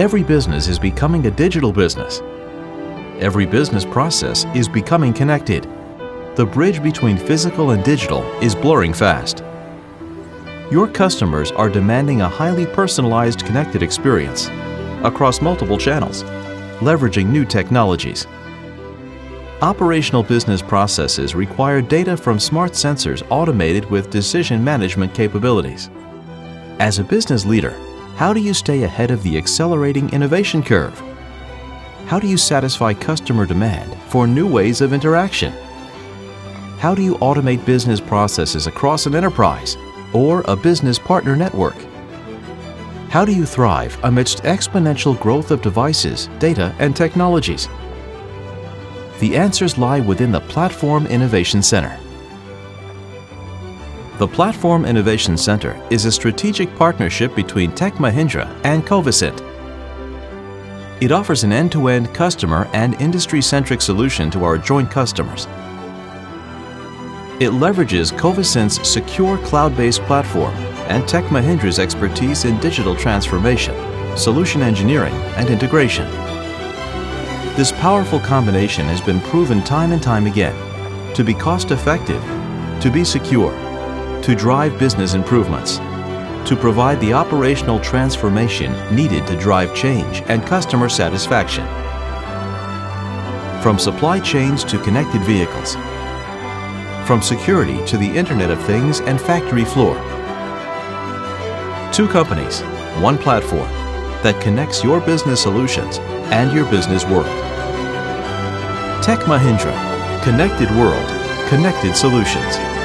Every business is becoming a digital business. Every business process is becoming connected. The bridge between physical and digital is blurring fast. Your customers are demanding a highly personalized connected experience across multiple channels, leveraging new technologies. Operational business processes require data from smart sensors automated with decision management capabilities. As a business leader, how do you stay ahead of the accelerating innovation curve? How do you satisfy customer demand for new ways of interaction? How do you automate business processes across an enterprise or a business partner network? How do you thrive amidst exponential growth of devices, data, and technologies? The answers lie within the Platform Innovation Center. The Platform Innovation Center is a strategic partnership between Tech Mahindra and Covisint. It offers an end-to-end customer and industry-centric solution to our joint customers. It leverages Covisint's secure cloud-based platform and Tech Mahindra's expertise in digital transformation, solution engineering, and integration. This powerful combination has been proven time and time again to be cost-effective, to be secure, to drive business improvements, to provide the operational transformation needed to drive change and customer satisfaction. From supply chains to connected vehicles, from security to the Internet of Things and factory floor. Two companies, one platform that connects your business solutions and your business world. Tech Mahindra, connected world, connected solutions.